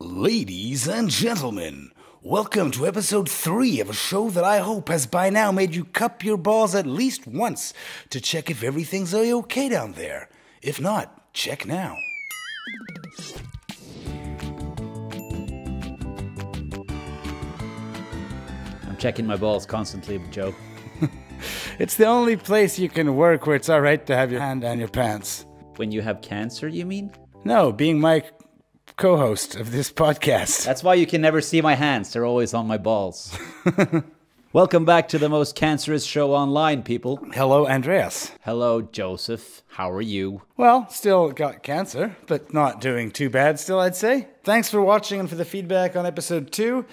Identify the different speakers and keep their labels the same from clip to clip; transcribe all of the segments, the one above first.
Speaker 1: Ladies and gentlemen, welcome to episode 3 of a show that I hope has by now made you cup your balls at least once to check if everything's okay down there. If not, check now.
Speaker 2: I'm checking my balls constantly, Joe.
Speaker 1: It's the only place you can work where it's alright to have your hand on your pants.
Speaker 2: When you have cancer, you mean?
Speaker 1: No, being my co host of this podcast.
Speaker 2: That's why you can never see my hands. They're always on my balls. Welcome back to the most cancerous show online, people.
Speaker 1: Hello, Andreas.
Speaker 2: Hello, Joseph. How are you?
Speaker 1: Well, still got cancer, but not doing too bad still, I'd say. Thanks for watching and for the feedback on episode two.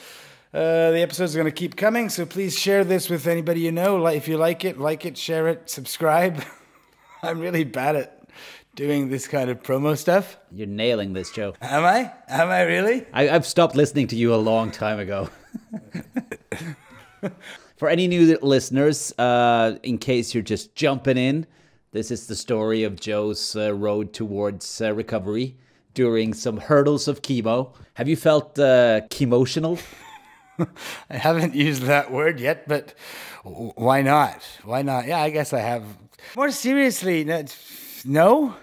Speaker 1: Uh, the episodes are going to keep coming, so please share this with anybody you know. Like, if you like it, like it, share it, subscribe. I'm really bad at doing this kind of promo stuff.
Speaker 2: You're nailing this, Joe.
Speaker 1: Am I? Am I really?
Speaker 2: I, I've stopped listening to you a long time ago. For any new listeners, uh, in case you're just jumping in, this is the story of Joe's uh, road towards uh, recovery during some hurdles of chemo. Have you felt uh, chemotional?
Speaker 1: I haven't used that word yet, but w- why not? Why not? Yeah, I guess I have. More seriously, no.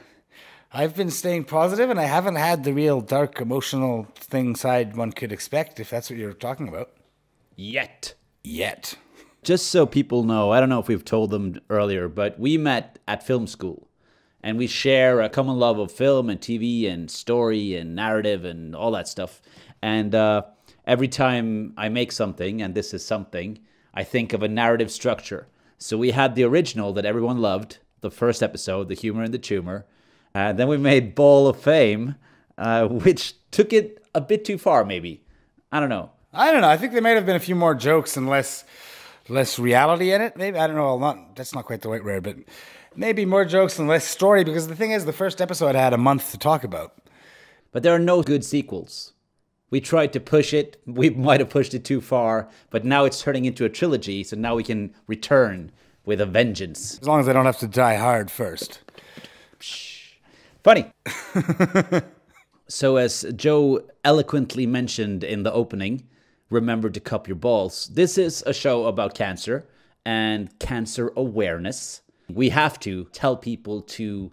Speaker 1: I've been staying positive and I haven't had the real dark emotional thing side one could expect, if that's what you're talking about.
Speaker 2: Yet.
Speaker 1: Yet.
Speaker 2: Just so people know, I don't know if we've told them earlier, but we met at film school and we share a common love of film and TV and story and narrative and all that stuff. And uh, every time I make something, and this is something, I think of a narrative structure. So we had the original that everyone loved, the first episode, The Humor and the Tumor. And then we made Ball of Fame, uh, which took it a bit too far, maybe. I don't know.
Speaker 1: I don't know. I think there might have been a few more jokes and less less reality in it. Maybe I don't know. Not that's not quite the right word, but maybe more jokes and less story. Because the thing is, the first episode had a month to talk about.
Speaker 2: But there are no good sequels. We tried to push it. We might have pushed it too far, but now it's turning into a trilogy, so now we can return with a vengeance.
Speaker 1: As long as I don't have to die hard first.
Speaker 2: Funny. so, as Joe eloquently mentioned in the opening, remember to cup your balls. This is a show about cancer and cancer awareness. We have to tell people to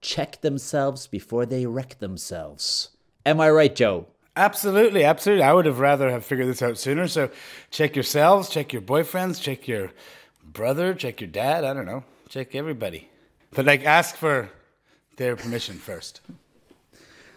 Speaker 2: check themselves before they wreck themselves. Am I right, Joe?
Speaker 1: Absolutely, absolutely. I would have rather have figured this out sooner. So check yourselves, check your boyfriends, check your brother, check your dad. I don't know, check everybody. But like, ask for their permission first.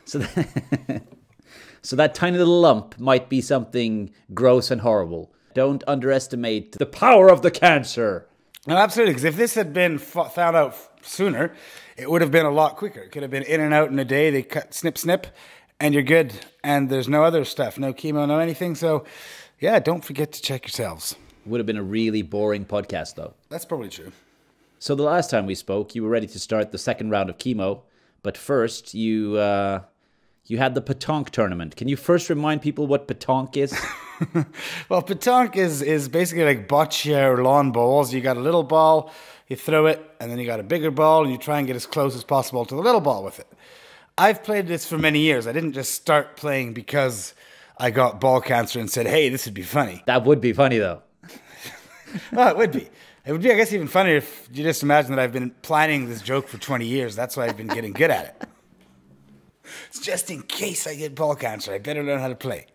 Speaker 2: So that, so that tiny little lump might be something gross and horrible. Don't underestimate the power of the cancer.
Speaker 1: No, absolutely. Because if this had been found out sooner, it would have been a lot quicker. It could have been in and out in a day. They cut snip snip, and you're good. And there's no other stuff, no chemo, no anything. So, yeah, don't forget to check yourselves.
Speaker 2: Would have been a really boring podcast, though.
Speaker 1: That's probably true.
Speaker 2: So the last time we spoke, you were ready to start the second round of chemo, but first you uh, you had the petanque tournament. Can you first remind people what petanque is?
Speaker 1: Well, petanque is is basically like bocce or lawn bowls. You got a little ball, you throw it, and then you got a bigger ball, and you try and get as close as possible to the little ball with it. I've played this for many years. I didn't just start playing because I got ball cancer and said, "Hey, this would be funny."
Speaker 2: that would be funny though.
Speaker 1: Well, it would be. It would be, I guess, even funnier if you just imagine that I've been planning this joke for 20 years. That's why I've been getting good at it. It's just in case I get ball cancer, I better learn how to play.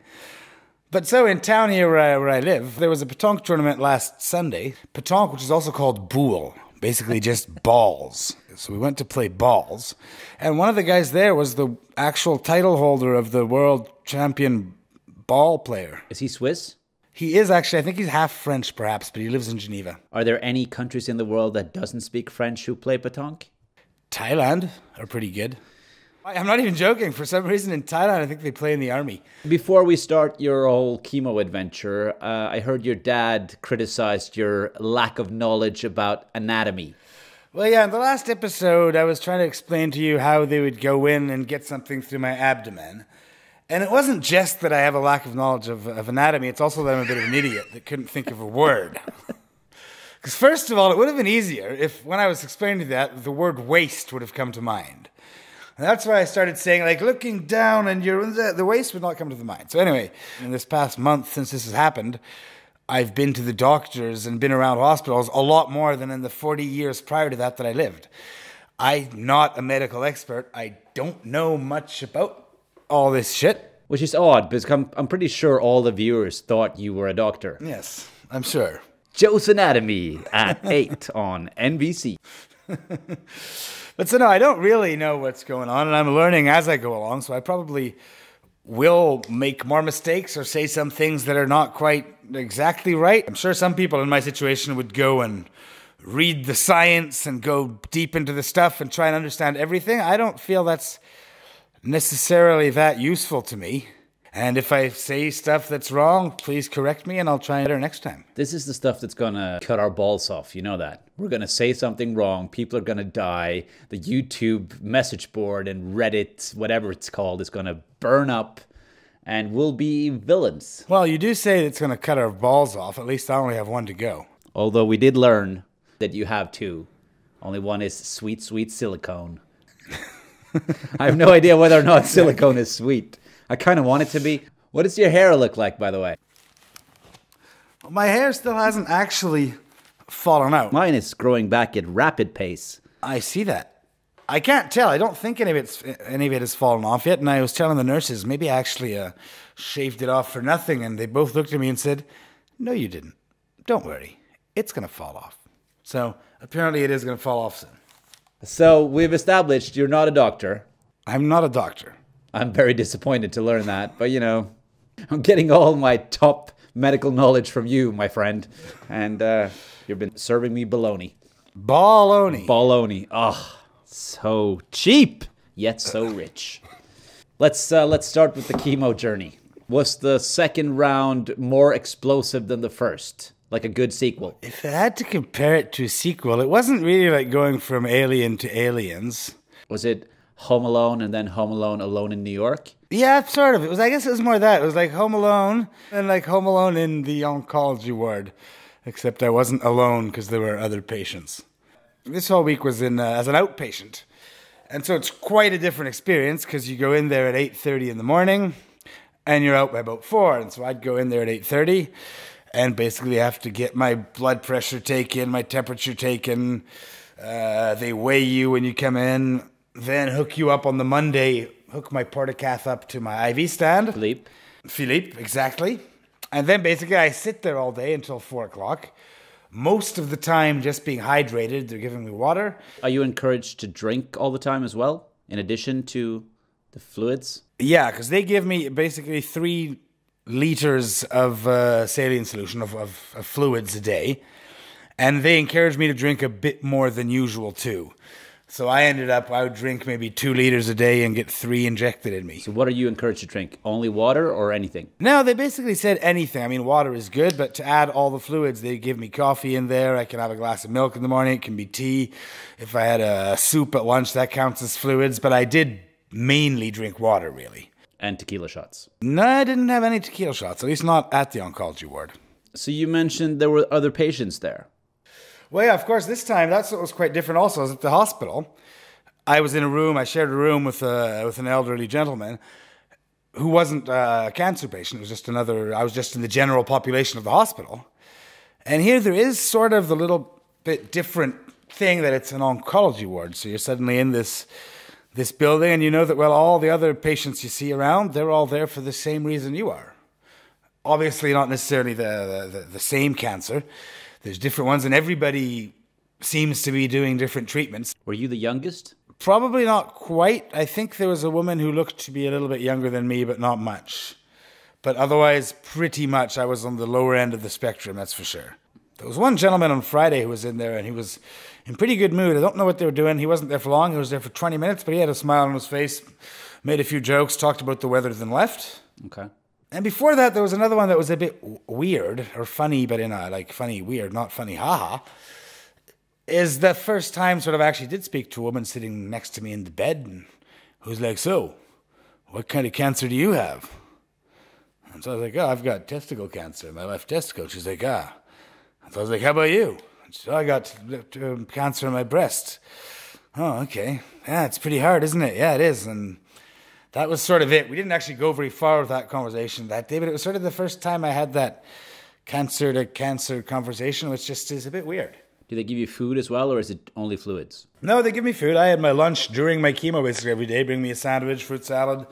Speaker 1: But so in town here where I, where I live, there was a petanque tournament last Sunday. Petanque, which is also called boule, basically just balls. So we went to play balls. And one of the guys there was the actual title holder of the world champion ball player.
Speaker 2: Is he Swiss?
Speaker 1: He is actually, I think he's half French perhaps, but he lives in Geneva.
Speaker 2: Are there any countries in the world that doesn't speak French who play petanque?
Speaker 1: Thailand are pretty good. I'm not even joking. For some reason in Thailand, I think they play in the army.
Speaker 2: Before we start your whole chemo adventure, uh, I heard your dad criticized your lack of knowledge about anatomy.
Speaker 1: Well, yeah, in the last episode, I was trying to explain to you how they would go in and get something through my abdomen. And it wasn't just that I have a lack of knowledge of, of anatomy, it's also that I'm a bit of an idiot that couldn't think of a word. Because, first of all, it would have been easier if, when I was explaining that, the word waste would have come to mind. And that's why I started saying, like, looking down and the, the waist would not come to the mind. So, anyway, in this past month since this has happened, I've been to the doctors and been around hospitals a lot more than in the 40 years prior to that that I lived. I'm not a medical expert. I don't know much about all this shit.
Speaker 2: Which is odd because I'm, I'm pretty sure all the viewers thought you were a doctor.
Speaker 1: Yes, I'm sure.
Speaker 2: Joe's Anatomy at 8 on NBC.
Speaker 1: But so no, I don't really know what's going on, and I'm learning as I go along. So I probably will make more mistakes or say some things that are not quite exactly right. I'm sure some people in my situation would go and read the science and go deep into the stuff and try and understand everything. I don't feel that's necessarily that useful to me. And if I say stuff that's wrong, please correct me and I'll try better next time.
Speaker 2: This is the stuff that's gonna cut our balls off. You know that. We're gonna say something wrong. People are gonna die. The YouTube message board and Reddit, whatever it's called, is gonna burn up and we'll be villains.
Speaker 1: Well, you do say it's to cut our balls off. At least I only have one to go.
Speaker 2: Although we did learn that you have two. Only one is sweet, sweet silicone. I have no idea whether or not silicone is sweet. I kind of want it to be. What does your hair look like, by the way?
Speaker 1: My hair still hasn't actually fallen out.
Speaker 2: Mine is growing back at rapid pace.
Speaker 1: I see that. I can't tell. I don't think any of it's any of it has fallen off yet. And I was telling the nurses maybe I actually uh, shaved it off for nothing, and they both looked at me and said, "No, you didn't. Don't worry, it's gonna fall off." So apparently, it is gonna fall off soon.
Speaker 2: So we've established you're not a doctor.
Speaker 1: I'm not a doctor.
Speaker 2: I'm very disappointed to learn that, but you know, I'm getting all my top medical knowledge from you, my friend, and uh, you've been serving me baloney.
Speaker 1: Baloney.
Speaker 2: Baloney. Oh, so cheap yet so rich. Let's uh, let's start with the chemo journey. Was the second round more explosive than the first? Like a good sequel?
Speaker 1: If I had to compare it to a sequel, it wasn't really like going from Alien to Aliens.
Speaker 2: Was it Home Alone and then Home Alone Alone in New York?
Speaker 1: Yeah, sort of. It was. I guess it was more that. It was like Home Alone and like Home Alone in the oncology ward, except I wasn't alone because there were other patients. This whole week was in uh, as an outpatient, and so it's quite a different experience because you go in there at eight thirty in the morning, and you're out by about four. And so I'd go in there at eight thirty, and basically have to get my blood pressure taken, my temperature taken. Uh, they weigh you when you come in, then hook you up on the Monday. Hook my portacath up to my IV stand.
Speaker 2: Philippe?
Speaker 1: Philippe, exactly. And then basically I sit there all day until four o'clock. Most of the time just being hydrated. They're giving me water.
Speaker 2: Are you encouraged to drink all the time as well, in addition to the fluids?
Speaker 1: Yeah, because they give me basically three liters of uh, saline solution of, of, of fluids a day. And they encouraged me to drink a bit more than usual too. So I ended up, I would drink maybe two liters a day and get three injected in me.
Speaker 2: So what are you encouraged to drink? Only water or anything?
Speaker 1: No, they basically said anything. I mean, water is good, but to add all the fluids, they give me coffee in there. I can have a glass of milk in the morning. It can be tea. If I had a soup at lunch, that counts as fluids. But I did mainly drink water, really.
Speaker 2: And tequila shots.
Speaker 1: No, I didn't have any tequila shots, at least not at the oncology ward.
Speaker 2: So you mentioned there were other patients there.
Speaker 1: Well, yeah, of course, this time that's what was quite different also. I was at the hospital. I was in a room, I shared a room with, uh, with an elderly gentleman who wasn't a cancer patient. It was just another, I was just in the general population of the hospital. And here there is sort of the little bit different thing that it's an oncology ward. So you're suddenly in this this building and you know that well all the other patients you see around they're all there for the same reason you are. Obviously not necessarily the, the, the same cancer. There's different ones and everybody seems to be doing different treatments.
Speaker 2: Were you the youngest?
Speaker 1: probably not quite. I think there was a woman who looked to be a little bit younger than me but not much. But otherwise pretty much i was on the lower end of the spectrum that's for sure. There was one gentleman on Friday who was in there and he was in pretty good mood. I don't know what they were doing. He wasn't there for long. He was there for 20 minutes, but he had a smile on his face, made a few jokes, talked about the weather, then left.
Speaker 2: Okay.
Speaker 1: And before that, there was another one that was a bit weird or funny, but in a like funny, weird, not funny, haha. Is the first time sort of actually did speak to a woman sitting next to me in the bed and who's like, So, what kind of cancer do you have? And so I was like, Oh, I've got testicle cancer, my left testicle. She's like, Ah. So I was like, how about you? So I got cancer in my breast. Oh, okay. Yeah, it's pretty hard, isn't it? Yeah, it is. And that was sort of it. We didn't actually go very far with that conversation that day, but it was sort of the first time I had that cancer to cancer conversation, which just is a bit weird.
Speaker 2: Do they give you food as well, or is it only fluids?
Speaker 1: No, they give me food. I had my lunch during my chemo basically every day. Bring me a sandwich, fruit salad,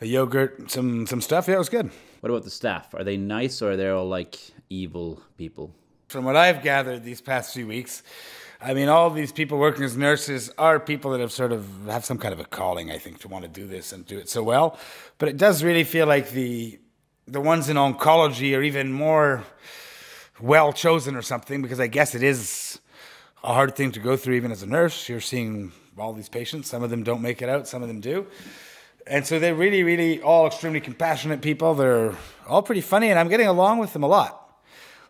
Speaker 1: a yogurt, some some stuff. Yeah, it was good.
Speaker 2: What about the staff? Are they nice, or are they all like evil people?
Speaker 1: From what I've gathered these past few weeks, I mean, all these people working as nurses are people that have sort of have some kind of a calling, I think, to want to do this and do it so well. But it does really feel like the the ones in oncology are even more well chosen or something because I guess it is a hard thing to go through even as a nurse. You're seeing all these patients. Some of them don't make it out, some of them do. And so they're really, really all extremely compassionate people. They're all pretty funny, and I'm getting along with them a lot.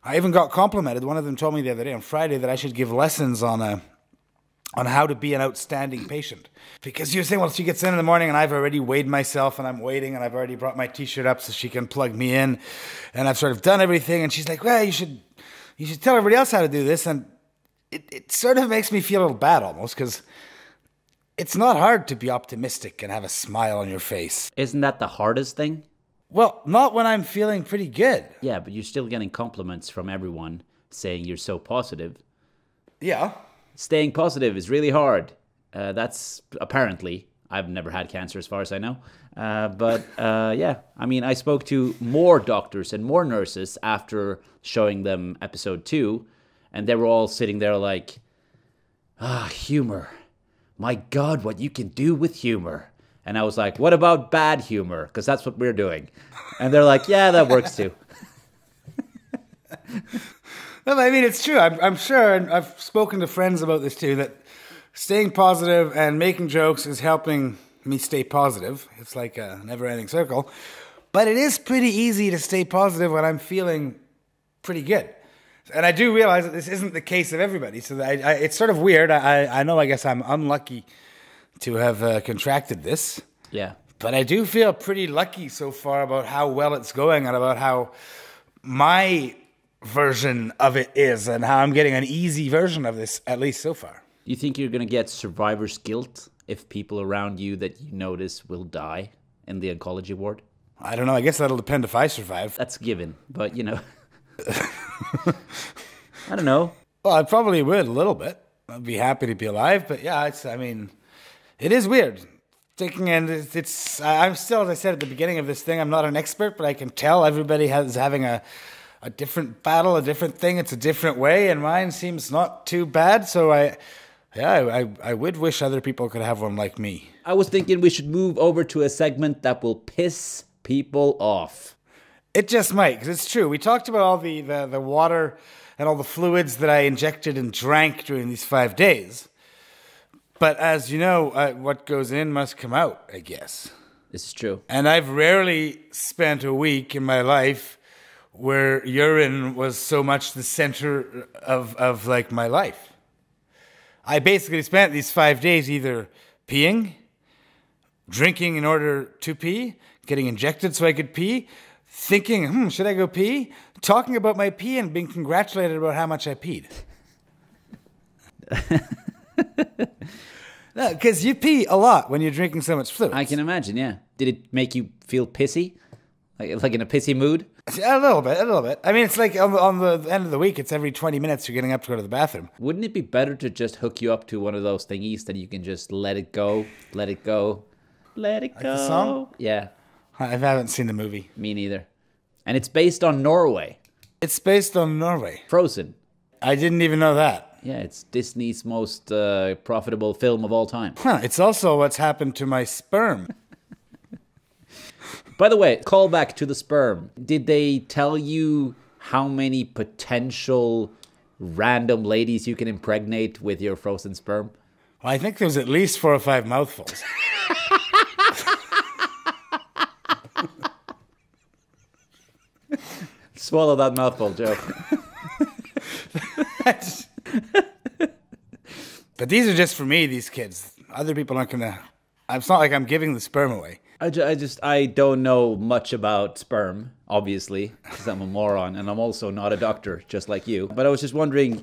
Speaker 1: I even got complimented. One of them told me the other day on Friday that I should give lessons on a on how to be an outstanding patient. Because you're saying, well, she gets in in the morning and I've already weighed myself and I'm waiting and I've already brought my t-shirt up so she can plug me in and I've sort of done everything and she's like, well, you should, you should tell everybody else how to do this. And it, it sort of makes me feel a little bad almost because it's not hard to be optimistic and have a smile on your face.
Speaker 2: Isn't that the hardest thing?
Speaker 1: Well, not when I'm feeling pretty good.
Speaker 2: Yeah, but you're still getting compliments from everyone saying you're so positive.
Speaker 1: Yeah.
Speaker 2: Staying positive is really hard. Uh, that's apparently. I've never had cancer as far as I know. Uh, but uh, yeah, I mean, I spoke to more doctors and more nurses after showing them episode two, and they were all sitting there like, ah, humor. My God, what you can do with humor. And I was like, what about bad humor? Because that's what we're doing. And they're like, yeah, that works too.
Speaker 1: I mean, it's true. I'm, I'm sure, and I've spoken to friends about this too, that staying positive and making jokes is helping me stay positive. It's like a never ending circle. But it is pretty easy to stay positive when I'm feeling pretty good. And I do realize that this isn't the case of everybody. So I, I, it's sort of weird. I, I know, I guess I'm unlucky to have uh, contracted this.
Speaker 2: Yeah.
Speaker 1: But I do feel pretty lucky so far about how well it's going and about how my version of it is and how I'm getting an easy version of this, at least so far.
Speaker 2: You think you're going to get survivor's guilt if people around you that you notice will die in the oncology ward?
Speaker 1: I don't know. I guess that'll depend if I survive.
Speaker 2: That's given, but you know. I don't know.
Speaker 1: Well, I probably would a little bit. I'd be happy to be alive, but yeah, it's. I mean, it is weird. Thinking and it's, it's. I'm still, as I said at the beginning of this thing, I'm not an expert, but I can tell everybody has having a, a different battle, a different thing. It's a different way, and mine seems not too bad. So I, yeah, I, I, I would wish other people could have one like me.
Speaker 2: I was thinking we should move over to a segment that will piss people off.
Speaker 1: It just might, because it's true. We talked about all the, the, the water and all the fluids that I injected and drank during these five days. But as you know, uh, what goes in must come out, I guess.
Speaker 2: This is true.
Speaker 1: And I've rarely spent a week in my life where urine was so much the center of, of like my life. I basically spent these five days either peeing, drinking in order to pee, getting injected so I could pee, thinking, hmm, should I go pee? Talking about my pee and being congratulated about how much I peed. Because you pee a lot when you're drinking so much fluid.
Speaker 2: I can imagine, yeah. Did it make you feel pissy? Like, like in a pissy mood?
Speaker 1: A little bit, a little bit. I mean, it's like on the, on the end of the week, it's every 20 minutes you're getting up to go to the bathroom.
Speaker 2: Wouldn't it be better to just hook you up to one of those thingies that you can just let it go, let it go, let it go?
Speaker 1: the song?
Speaker 2: Yeah,
Speaker 1: I haven't seen the movie.
Speaker 2: me neither. And it's based on Norway.
Speaker 1: It's based on Norway.
Speaker 2: Frozen.
Speaker 1: I didn't even know that.
Speaker 2: Yeah, it's Disney's most uh, profitable film of all time.
Speaker 1: Huh, it's also what's happened to my sperm.
Speaker 2: By the way, call back to the sperm. Did they tell you how many potential random ladies you can impregnate with your frozen sperm?
Speaker 1: Well, I think there's at least four or five mouthfuls.
Speaker 2: Swallow that mouthful, Joe.
Speaker 1: but these are just for me, these kids. Other people aren't going to. It's not like I'm giving the sperm away.
Speaker 2: I, ju- I just I don't know much about sperm, obviously, because I'm a moron, and I'm also not a doctor, just like you. But I was just wondering,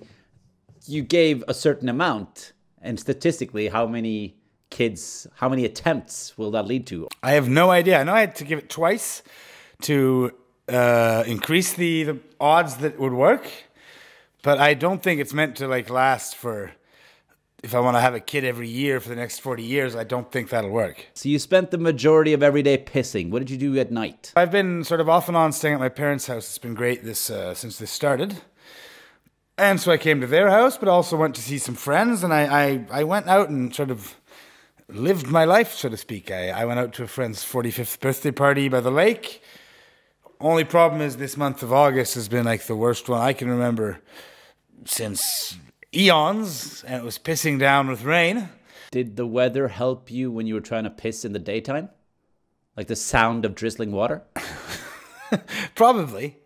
Speaker 2: you gave a certain amount And statistically, how many kids, how many attempts will that lead to?
Speaker 1: I have no idea. I know I had to give it twice to uh, increase the, the odds that it would work, but I don't think it's meant to like last for. If I want to have a kid every year for the next 40 years, I don't think that'll work.
Speaker 2: So you spent the majority of every day pissing. What did you do at night?
Speaker 1: I've been sort of off and on staying at my parents' house. It's been great this uh, since this started. And so I came to their house, but also went to see some friends, and I, I, I went out and sort of lived my life, so to speak. I, I went out to a friend's 45th birthday party by the lake. Only problem is this month of August has been like the worst one I can remember since eons, and it was pissing down with rain.
Speaker 2: Did the weather help you when you were trying to piss in the daytime? Like the sound of drizzling water?
Speaker 1: Probably.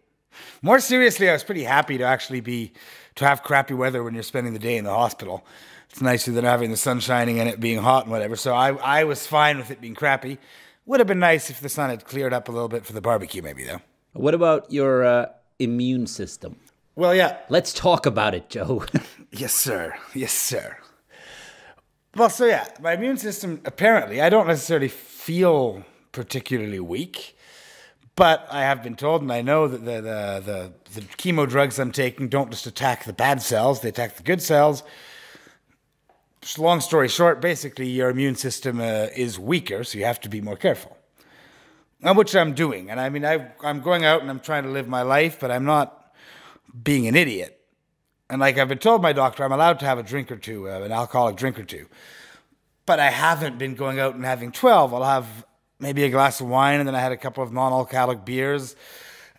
Speaker 1: More seriously, I was pretty happy to actually be to have crappy weather when you're spending the day in the hospital. It's nicer than having the sun shining and it being hot and whatever. So I, I was fine with it being crappy. Would have been nice if the sun had cleared up a little bit for the barbecue, maybe though.
Speaker 2: What about your uh, immune system?
Speaker 1: Well, yeah.
Speaker 2: Let's talk about it, Joe.
Speaker 1: Yes, sir. Yes, sir. Well, so yeah, my immune system apparently I don't necessarily feel particularly weak, but I have been told, and I know that the the the, the chemo drugs I'm taking don't just attack the bad cells; they attack the good cells. Long story short, basically, your immune system uh, is weaker, so you have to be more careful. Which I'm doing, and I mean, I, I'm going out and I'm trying to live my life, but I'm not being an idiot. And like I've been told my doctor, I'm allowed to have a drink or two, uh, an alcoholic drink or two. But I haven't been going out and having 12. I'll have maybe a glass of wine, and then I had a couple of non alcoholic beers.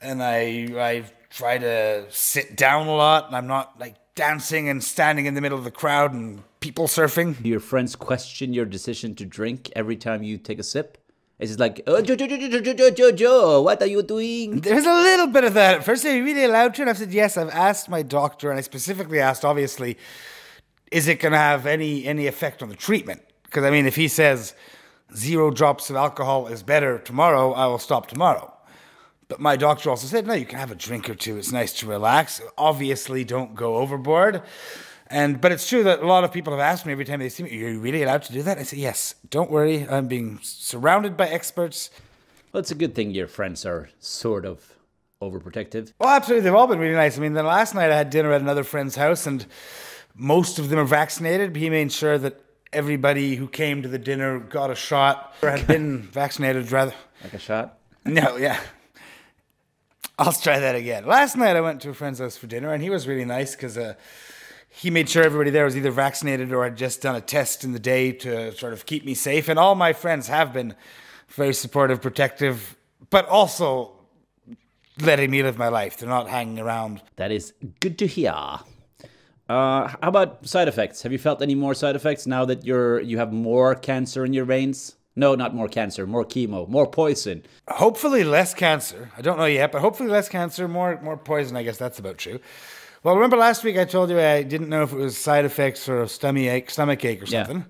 Speaker 1: And I, I try to sit down a lot, and I'm not like dancing and standing in the middle of the crowd and people surfing.
Speaker 2: Do your friends question your decision to drink every time you take a sip? It's just like, oh, Joe, Joe, Joe, Joe, Joe, Joe, Joe, what are you doing?
Speaker 1: There's a little bit of that. First, first, they really allowed to, and I said, yes, I've asked my doctor, and I specifically asked, obviously, is it going to have any any effect on the treatment? Because, I mean, if he says zero drops of alcohol is better tomorrow, I will stop tomorrow. But my doctor also said, no, you can have a drink or two. It's nice to relax. Obviously, don't go overboard. And but it's true that a lot of people have asked me every time they see me, "Are you really allowed to do that?" I say, "Yes. Don't worry. I'm being surrounded by experts."
Speaker 2: Well, it's a good thing your friends are sort of overprotective.
Speaker 1: Well, absolutely. They've all been really nice. I mean, then last night I had dinner at another friend's house, and most of them are vaccinated. He made sure that everybody who came to the dinner got a shot or had been vaccinated, rather.
Speaker 2: Like a shot?
Speaker 1: No, yeah. I'll try that again. Last night I went to a friend's house for dinner, and he was really nice because uh, he made sure everybody there was either vaccinated or had just done a test in the day to sort of keep me safe. And all my friends have been very supportive, protective, but also letting me live my life. They're not hanging around.
Speaker 2: That is good to hear. Uh, how about side effects? Have you felt any more side effects now that you're you have more cancer in your veins? No, not more cancer, more chemo, more poison.
Speaker 1: Hopefully less cancer. I don't know yet, but hopefully less cancer, more more poison. I guess that's about true. Well, remember last week I told you I didn't know if it was side effects or a stomach ache, stomach ache or
Speaker 2: Yeah.
Speaker 1: something.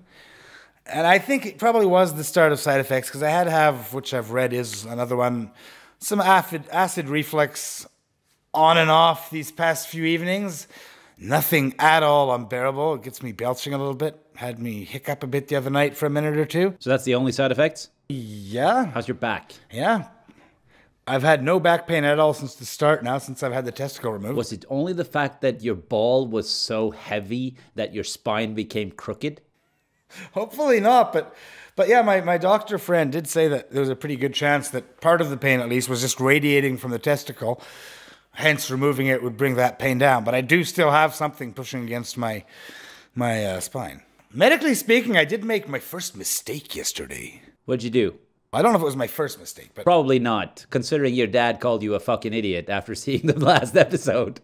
Speaker 1: And I think it probably was the start of side effects because I had to have, which I've read is another one, some acid, acid reflux on and off these past few evenings. Nothing at all unbearable. It gets me belching a little bit. Had me hiccup a bit the other night for a minute or two.
Speaker 2: So that's the only side effects?
Speaker 1: Yeah,
Speaker 2: How's your back?
Speaker 1: yeah. I've had no back pain at all since the start now, since I've had the testicle removed.
Speaker 2: Was it only the fact that your ball was so heavy that your spine became crooked?
Speaker 1: Hopefully not, but but yeah, my, my doctor friend did say that there was a pretty good chance that part of the pain at least was just radiating from the testicle. Hence, removing it would bring that pain down. But I do still have something pushing against my my uh, spine. Medically speaking, I did make my first mistake yesterday.
Speaker 2: What'd you do?
Speaker 1: I don't know if it was my first mistake, but
Speaker 2: Probably not, considering your dad called you a fucking idiot after seeing the last episode.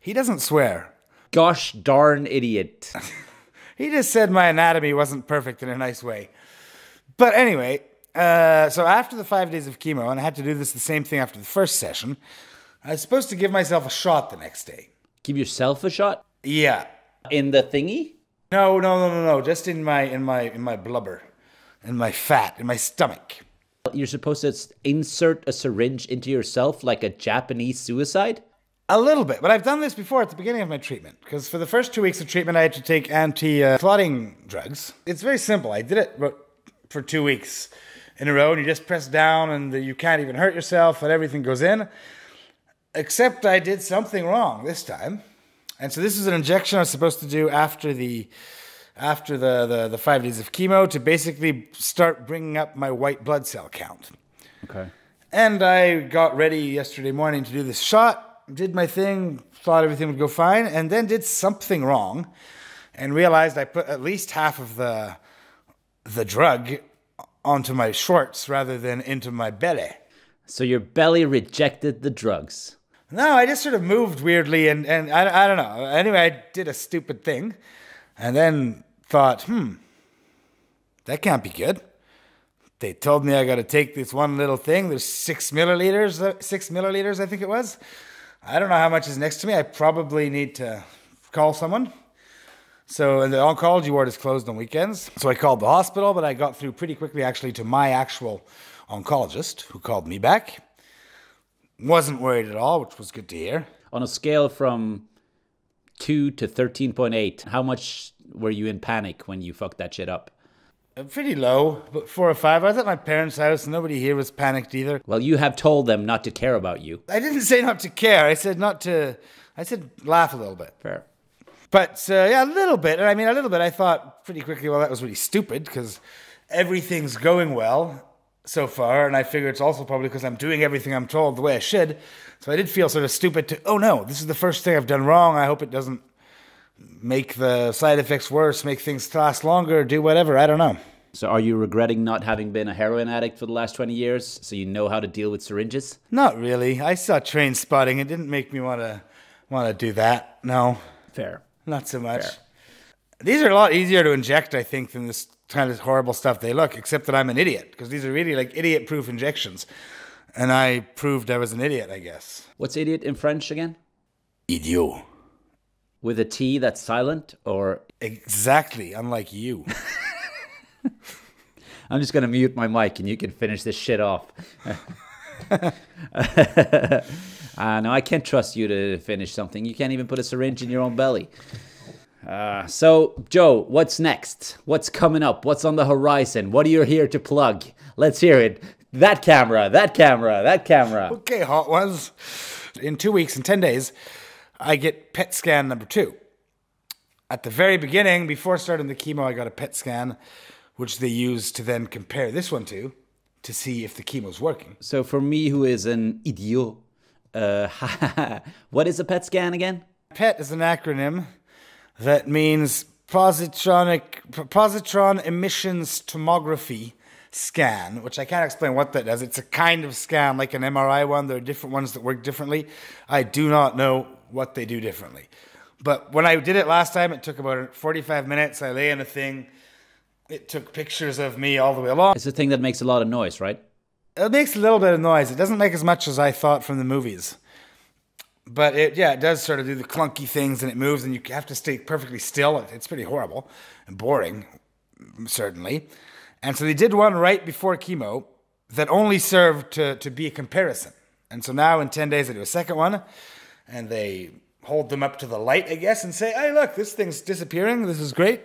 Speaker 1: he doesn't swear.
Speaker 2: Gosh darn idiot.
Speaker 1: He just said my anatomy wasn't perfect in a nice way. But anyway, uh, so after the five days of chemo, and I had to do this the same thing after the first session, I was supposed to give myself a shot the next day.
Speaker 2: Give yourself a shot?
Speaker 1: Yeah.
Speaker 2: In the thingy?
Speaker 1: No, no, no, no, no. Just in my in my in my blubber, in my fat, in my stomach.
Speaker 2: You're supposed to insert a syringe into yourself like a Japanese suicide?
Speaker 1: A little bit, but I've done this before at the beginning of my treatment. Because for the first two weeks of treatment, I had to take anti-clotting uh, drugs. It's very simple. I did it for two weeks in a row, and you just press down, and you can't even hurt yourself, and everything goes in. Except I did something wrong this time, and so this is an injection I was supposed to do after the after the, the, the five days of chemo to basically start bringing up my white blood cell count.
Speaker 2: Okay.
Speaker 1: And I got ready yesterday morning to do this shot, did my thing, thought everything would go fine, and then did something wrong and realized I put at least half of the the drug onto my shorts rather than into my belly.
Speaker 2: So your belly rejected the drugs.
Speaker 1: No, I just sort of moved weirdly and, and I, I don't know. Anyway, I did a stupid thing and then thought, hmm, that can't be good. They told me I got to take this one little thing. There's six milliliters, uh, six milliliters, I think it was. I don't know how much is next to me. I probably need to call someone. So, and the oncology ward is closed on weekends. So I called the hospital, but I got through pretty quickly actually to my actual oncologist who called me back. Wasn't worried at all, which was good to hear.
Speaker 2: On a scale from 2 to 13.8, how much were you in panic when you fucked that shit up?
Speaker 1: Uh, pretty low, but four or five. I was at my parents' house. Nobody here was panicked either.
Speaker 2: Well, you have told them not to care about you.
Speaker 1: I didn't say not to care. I said not to. I said laugh a little bit.
Speaker 2: Fair.
Speaker 1: But uh, yeah, a little bit. I mean, a little bit. I thought pretty quickly, well, that was really stupid because everything's going well so far, and I figure it's also probably because I'm doing everything I'm told the way I should. So I did feel sort of stupid to, oh no, this is the first thing I've done wrong. I hope it doesn't make the side effects worse, make things last longer, do whatever. I don't know.
Speaker 2: So are you regretting not having been a heroin addict for the last 20 years so you know how to deal with syringes?
Speaker 1: Not really. I saw Trainspotting. It didn't make me want to want to do that. No.
Speaker 2: Fair.
Speaker 1: Not so much. Fair. These are a lot easier to inject, I think, than this kind of horrible stuff they look, except that I'm an idiot because these are really like idiot proof injections. And I proved I was an idiot, I guess.
Speaker 2: What's idiot in French again?
Speaker 1: Idiot.
Speaker 2: With a T that's silent or?
Speaker 1: Exactly, unlike you.
Speaker 2: I'm just going to mute my mic and you can finish this shit off. uh, no, I can't trust you to finish something. You can't even put a syringe in your own belly. Uh, so, Joe, what's next? What's coming up? What's on the horizon? What are you here to plug? Let's hear it. That camera, that camera, that camera.
Speaker 1: Okay, hot ones. In two weeks, in 10 days, I get PET scan number two. At the very beginning, before starting the chemo, I got a PET scan, which they use to then compare this one to, to see if the chemo's working.
Speaker 2: So, for me, who is an idiot, uh, what is a PET scan again?
Speaker 1: PET is an acronym that means positronic positron emissions tomography scan, which I can't explain what that does. It's a kind of scan, like an MRI one. There are different ones that work differently. I do not know what they do differently. But when I did it last time, it took about 45 minutes. I lay in a thing. It took pictures of me all the way along.
Speaker 2: It's a thing that makes a lot of noise, right?
Speaker 1: It makes a little bit of noise. It doesn't make as much as I thought from the movies but it yeah it does sort of do the clunky things and it moves and you have to stay perfectly still it's pretty horrible and boring certainly and so they did one right before chemo that only served to, to be a comparison and so now in 10 days they do a second one and they hold them up to the light i guess and say hey look this thing's disappearing this is great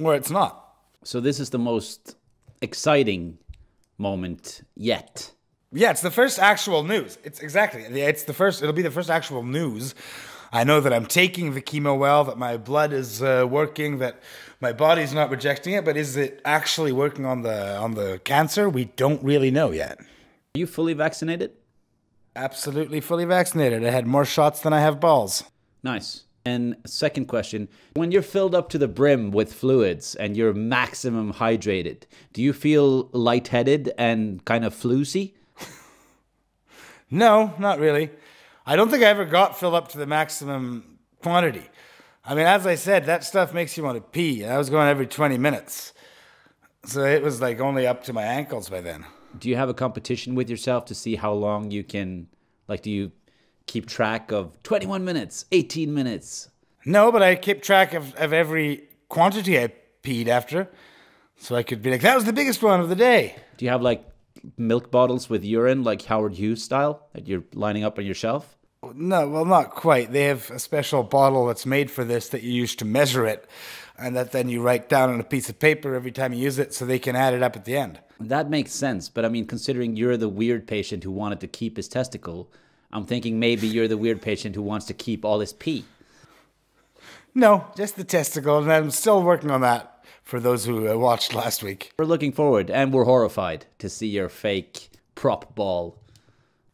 Speaker 1: or it's not
Speaker 2: so this is the most exciting moment yet
Speaker 1: yeah, it's the first actual news. It's exactly. It's the first. It'll be the first actual news. I know that I'm taking the chemo well, that my blood is uh, working, that my body's not rejecting it. But is it actually working on the on the cancer? We don't really know yet.
Speaker 2: Are you fully vaccinated?
Speaker 1: Absolutely fully vaccinated. I had more shots than I have balls.
Speaker 2: Nice. And second question, when you're filled up to the brim with fluids and you're maximum hydrated, do you feel lightheaded and kind of flusy?
Speaker 1: No, not really. I don't think I ever got filled up to the maximum quantity. I mean, as I said, that stuff makes you want to pee. and I was going every 20 minutes. So it was like only up to my ankles by then.
Speaker 2: Do you have a competition with yourself to see how long you can, like, do you keep track of 21 minutes, 18 minutes?
Speaker 1: No, but I keep track of, of every quantity I peed after. So I could be like, that was the biggest one of the day.
Speaker 2: Do you have like milk bottles with urine, like Howard Hughes style, that you're lining up on your shelf?
Speaker 1: No, well, not quite. They have a special bottle that's made for this that you use to measure it, and that then you write down on a piece of paper every time you use it so they can add it up at the end.
Speaker 2: That makes sense, but I mean, considering you're the weird patient who wanted to keep his testicle, I'm thinking maybe you're the weird patient who wants to keep all his pee.
Speaker 1: No, just the testicle, and I'm still working on that for those who uh, watched last week.
Speaker 2: We're looking forward, and we're horrified to see your fake prop ball.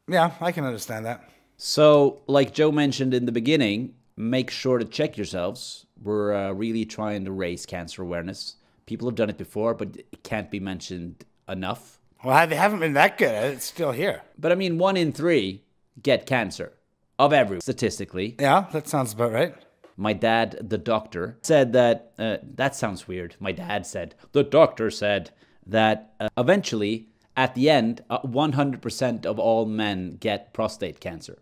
Speaker 1: Yeah, I can understand that.
Speaker 2: So, like Joe mentioned in the beginning, make sure to check yourselves. We're uh, really trying to raise cancer awareness. People have done it before, but it can't be mentioned enough.
Speaker 1: Well, they haven't been that good. It's still here.
Speaker 2: But I mean, one in three get cancer of every statistically.
Speaker 1: Yeah, that sounds about right.
Speaker 2: My dad, the doctor, said that uh, that sounds weird. My dad said the doctor said that uh, eventually, at the end, uh, 100% of all men get prostate cancer.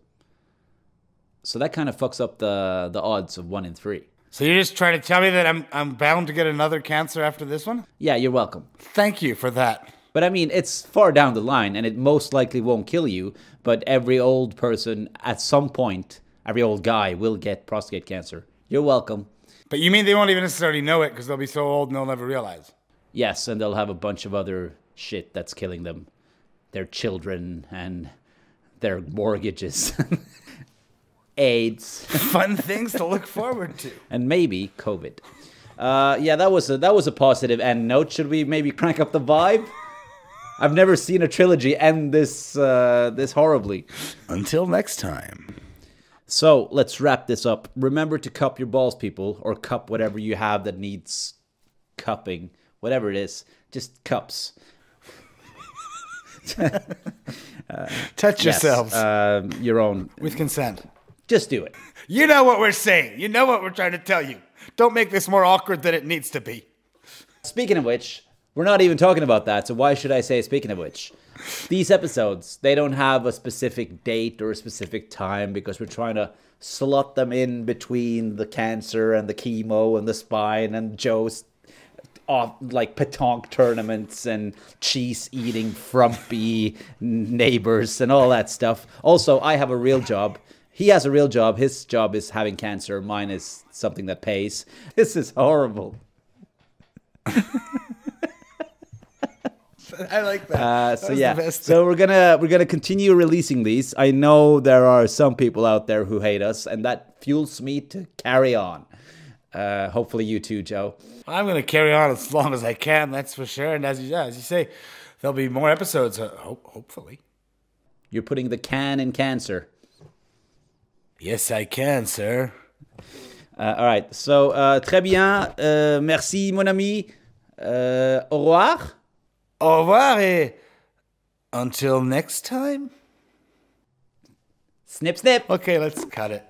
Speaker 2: So that kind of fucks up the the odds of one in three.
Speaker 1: So you're just trying to tell me that I'm I'm bound to get another cancer after this one?
Speaker 2: Yeah, you're welcome.
Speaker 1: Thank you for that.
Speaker 2: But I mean, it's far down the line, and it most likely won't kill you. But every old person, at some point, every old guy will get prostate cancer. You're welcome.
Speaker 1: But you mean they won't even necessarily know it because they'll be so old and they'll never realize?
Speaker 2: Yes, and they'll have a bunch of other shit that's killing them their children and their mortgages, AIDS,
Speaker 1: Fun things to look forward to.
Speaker 2: and maybe COVID. Uh, yeah, that was a, that was a positive end note. Should we maybe crank up the vibe? I've never seen a trilogy end this uh, this horribly.
Speaker 1: Until next time.
Speaker 2: So let's wrap this up. Remember to cup your balls, people, or cup whatever you have that needs cupping, whatever it is. Just cups.
Speaker 1: Touch
Speaker 2: Yes,
Speaker 1: yourselves
Speaker 2: um, your own.
Speaker 1: with consent.
Speaker 2: Just do it.
Speaker 1: You know what we're saying. You know what we're trying to tell you. Don't make this more awkward than it needs to be.
Speaker 2: Speaking of which, we're not even talking about that. So why should I say speaking of which? These episodes, they don't have a specific date or a specific time because we're trying to slot them in between the cancer and the chemo and the spine and Joe's off like petanque tournaments and cheese eating frumpy neighbors and all that stuff. Also, I have a real job. He has a real job. His job is having cancer. Mine is something that pays. This is horrible.
Speaker 1: I like that.
Speaker 2: Uh, so
Speaker 1: That's
Speaker 2: yeah, so we're gonna we're gonna continue releasing these. I know there are some people out there who hate us, and that fuels me to carry on. Uh, hopefully, you too, Joe.
Speaker 1: I'm going to carry on as long as I can, that's for sure. And as you, yeah, as you say, there'll be more episodes, uh, ho- hopefully.
Speaker 2: You're putting the can in cancer.
Speaker 1: Yes, I can, sir.
Speaker 2: Uh, all right. So uh, très bien. Uh, merci, mon ami. Uh, au revoir.
Speaker 1: Au revoir et until next time.
Speaker 2: Snip, snip.
Speaker 1: Okay, let's cut it.